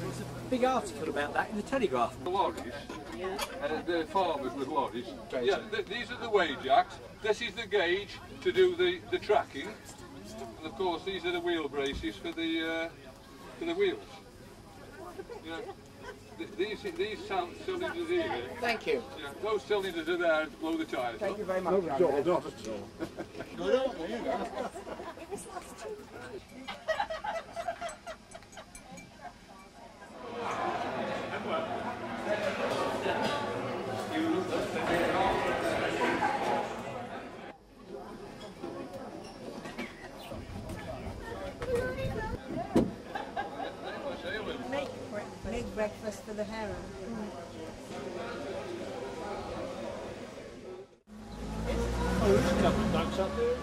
There's a big article about that in the Telegraph. The lorries, uh, the farmers with lorries. Yeah, th- these are the wage acts. This is the gauge to do the, the tracking. And of course, these are the wheel braces for the uh, for the wheels. Yeah. Th- These these cylinders here. Thank you. Yeah, those cylinders are there to blow the tyres. Thank up. you very much. No problem at Make, breakfast for the harem. Oh, there's a couple of ducks up there.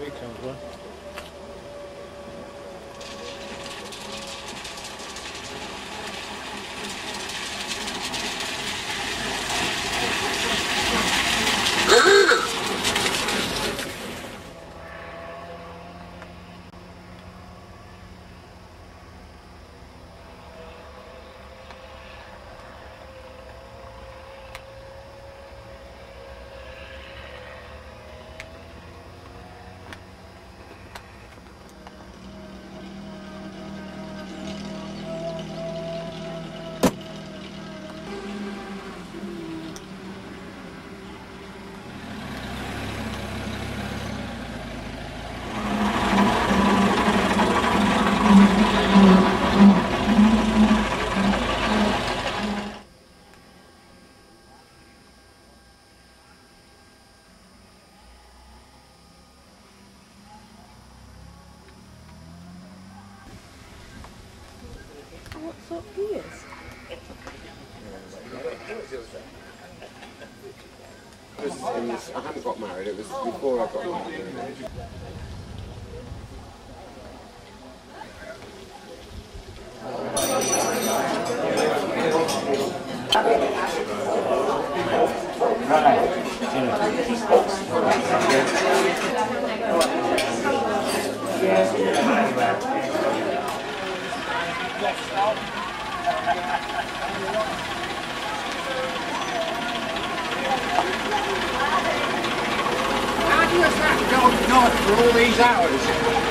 Here comes one. What sort of gears? It was, it was, I hadn't got married, it was before I got married. How do you expect to go north for all these hours?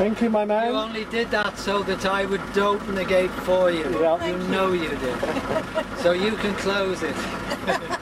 Thank you, my man. You only did that so that I would open the gate for you. Yeah. You know you did. so you can close it.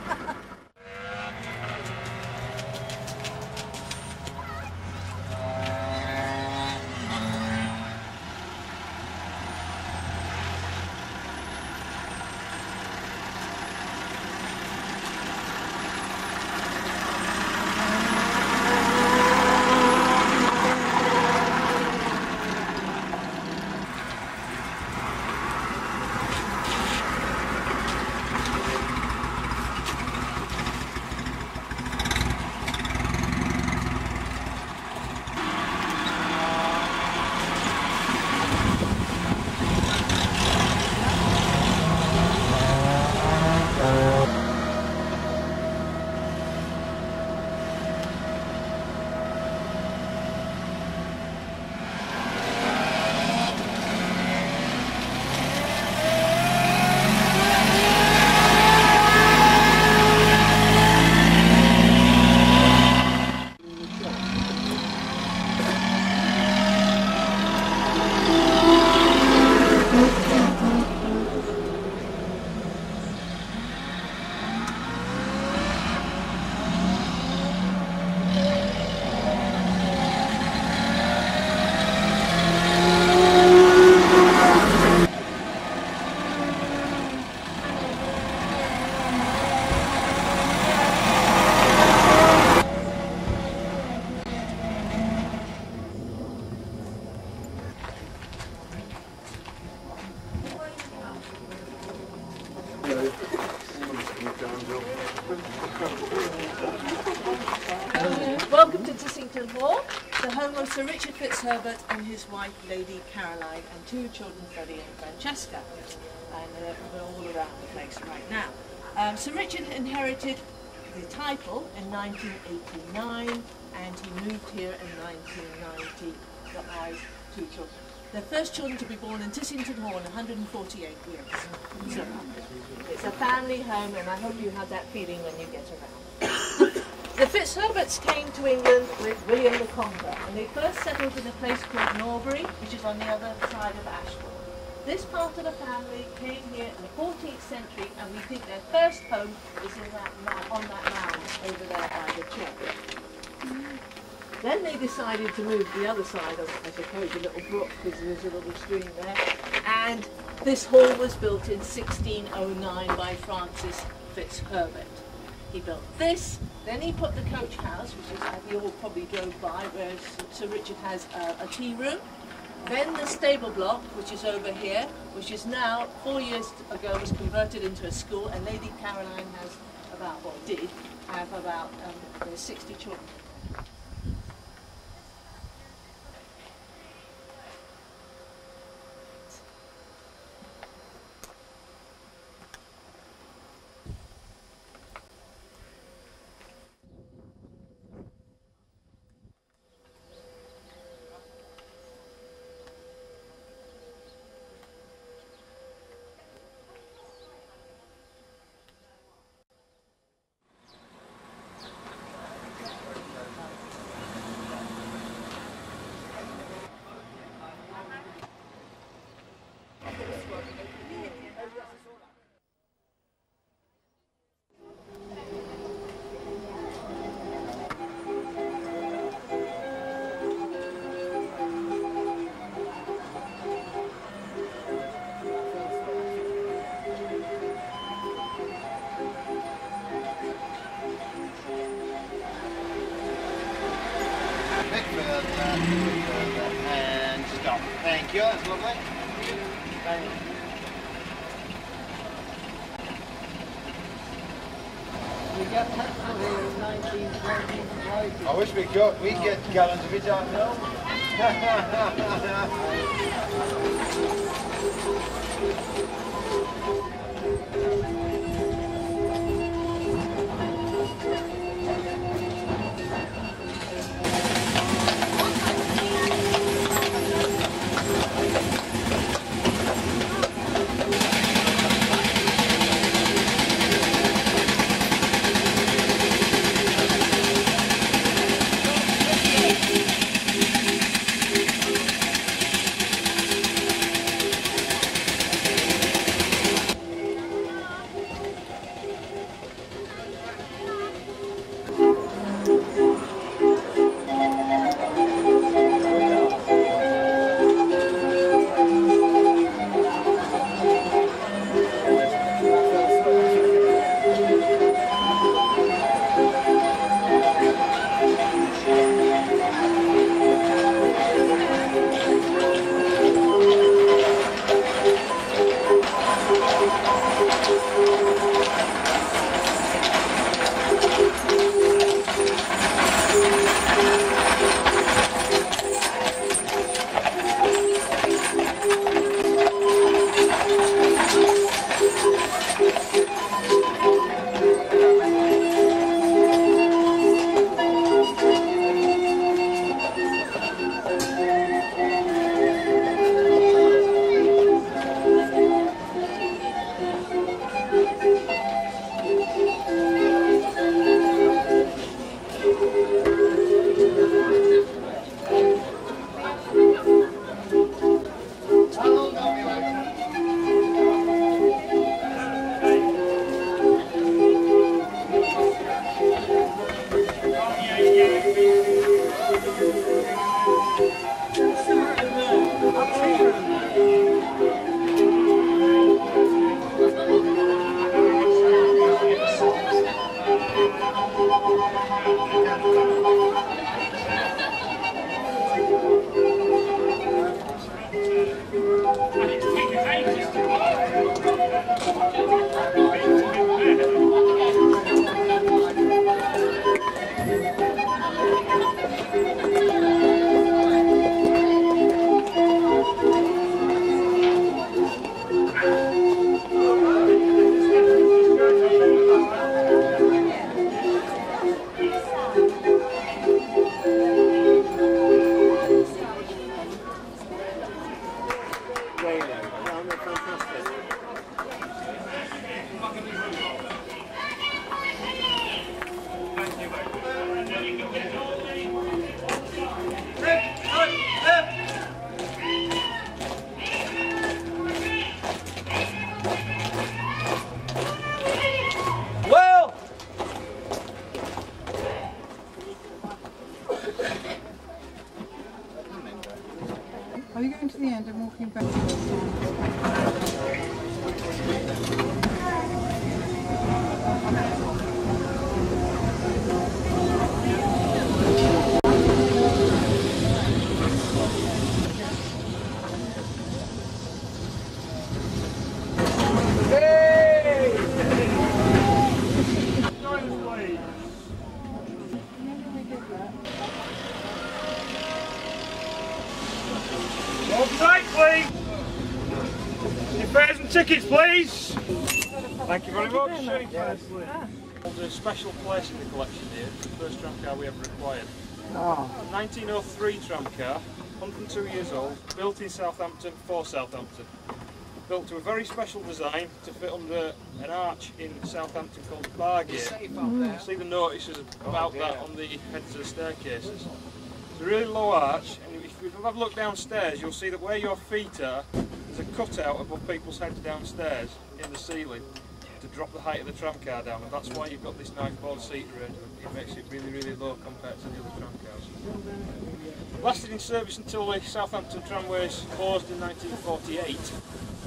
wife, Lady Caroline, and two children, Freddie and Francesca. And uh, we're all around the place right now. Um, Sir Richard inherited the title in 1989 and he moved here in 1990 to his two children. The first children to be born in Tissington Hall in 148 years. So it's a family home and I hope you have that feeling when you get around. The Fitzherberts came to England with William the Conqueror and they first settled in a place called Norbury, which is on the other side of Ashford. This part of the family came here in the 14th century and we think their first home is in that on that mound over there by the church. Then they decided to move to the other side of, I suppose, a little brook because there's a little stream there. And this hall was built in 1609 by Francis Fitzherbert. He built this, then he put the coach house, which is, you all probably drove by, where Sir Richard has a, a tea room. Then the stable block, which is over here, which is now, four years ago, was converted into a school, and Lady Caroline has about, or did, have about um, 60 children. Wish we could. We get gallons of it out now. tickets, please. Thank you very much. There's a special place in the collection here. It's the first tram car we ever acquired. 1903 tram car, 102 years old, built in Southampton for Southampton. Built to a very special design to fit under an arch in Southampton called the Bargate. You see the notices about that on the heads of the staircases. It's a really low arch, and if you have a look downstairs, you'll see that where your feet are, there's a cutout above people's heads downstairs in the ceiling to drop the height of the tram car down, and that's why you've got this nice board seat. It makes it really, really low compared to the other tram cars. Lasted in service until the Southampton tramways closed in 1948.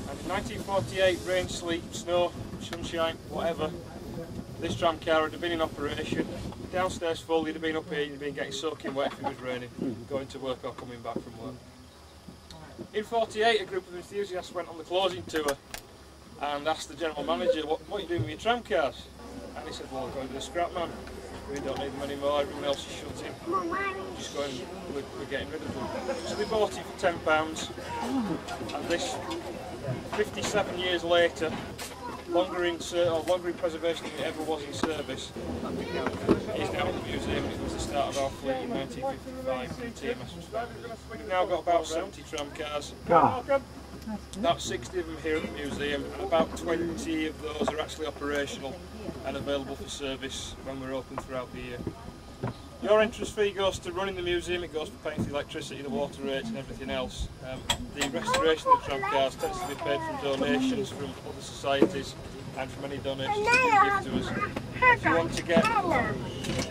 And in 1948, rain, sleet, snow, sunshine, whatever, this tram car would have been in operation. Downstairs full, you'd have been up here, you'd have been getting soaking wet if it was raining, going to work or coming back from work. In 48, a group of enthusiasts went on the closing tour and asked the general manager, what, what are you doing with your tram cars? And he said, well, I'm going to the scrap man. We don't need them anymore, everyone else is shut. Just going, we're, we're getting rid of them. So they bought it for £10 and this 57 years later, longer in, or longer in preservation than it ever was in service, is now in the museum. It was the start of our fleet in 1955 TMS was. We've now got about 70 tram cars. About 60 of them here at the museum, and about 20 of those are actually operational and available for service when we're open throughout the year. Your entrance fee goes to running the museum, it goes for paying for the electricity, the water rates and everything else. Um, the restoration of the tram cars tends to be paid from donations from other societies and from any donations give to us. If you want to get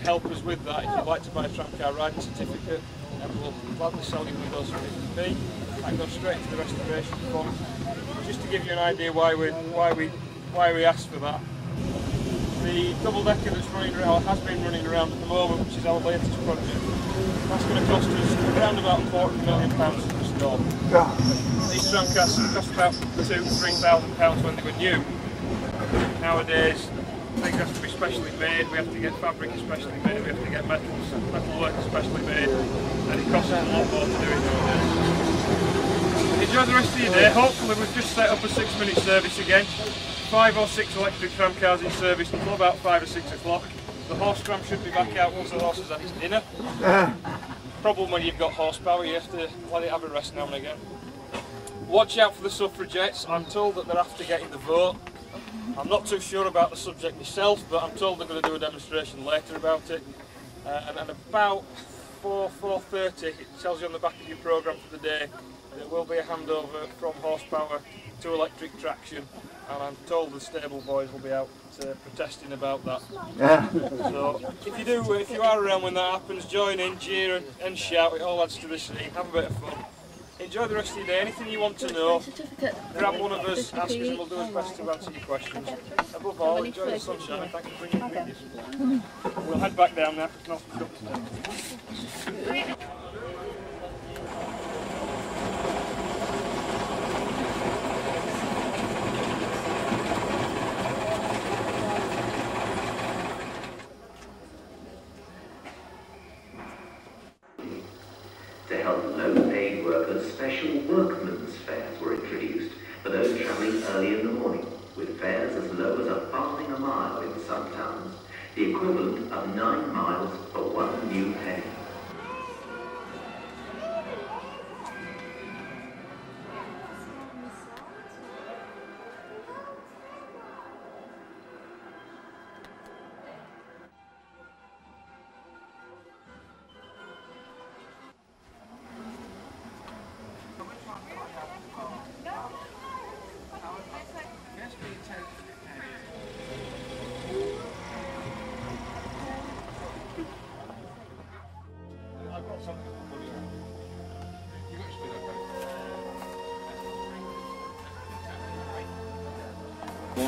help us with that, if you'd like to buy a tram car riding certificate, and we'll gladly sell you of those for 50p. That goes straight to the restoration fund. Just to give you an idea why we why we why we asked for that. The double decker that's running around, has been running around at the moment, which is our latest project, that's going to cost us around about a quarter of a million pounds to install. These cars cost about two, three thousand pounds when they were new. Nowadays, things have to be specially made, we have to get fabric specially made, we have to get metals, metal work specially made, and it costs us a lot more to do it nowadays. Enjoy the rest of your day. Hopefully we've just set up a six minute service again. Five or six electric tram cars in service until about five or six o'clock. The horse tram should be back out once the horse has had its dinner. Problem when you've got horsepower, you have to let it have a rest now and again. Watch out for the suffragettes. I'm told that they're after getting the vote. I'm not too sure about the subject myself, but I'm told they're going to do a demonstration later about it. Uh, and, and about 4, 4.30, it tells you on the back of your programme for the day, there will be a handover from horsepower to electric traction. And I'm told the stable boys will be out uh, protesting about that. So if you do, if you are around when that happens, join in, cheer and, and shout. It all adds to the scene. Have a bit of fun. Enjoy the rest of your day. Anything you want to know, grab one of us, ask us, and we'll do our best to answer your questions. Above all, enjoy the sunshine thank you for bringing it with. We'll head back down now. No,